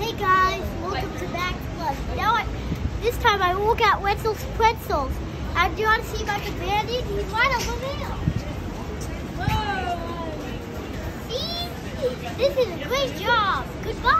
Hey guys, welcome to Max Plush. Now, I, this time I will get Wetzel's Pretzels. And do you want to see my companion? He's right over there. See? This is a great job. Goodbye.